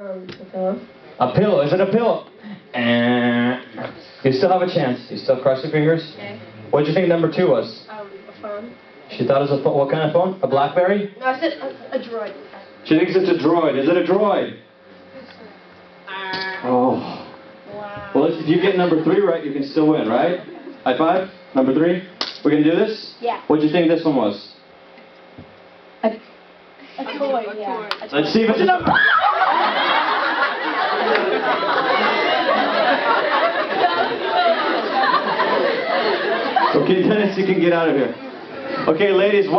Um, a pillow. A pillow. Is it a pillow? And you still have a chance. You still cross your fingers. Okay. What do you think number two was? Um, a phone. She thought it was a phone. What kind of phone? A BlackBerry? No, I said a, a droid. She thinks it's a droid. Is it a droid? Ah. Oh. Wow. Well, if you get number three right, you can still win, right? High five. Number three. We're gonna do this. Yeah. What do you think this one was? A, a toy, yeah. A toy. Let's see if it's a Okay, Dennis, you can get out of here. Okay, ladies. One